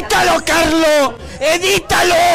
¡Edítalo, Carlos! ¡Edítalo!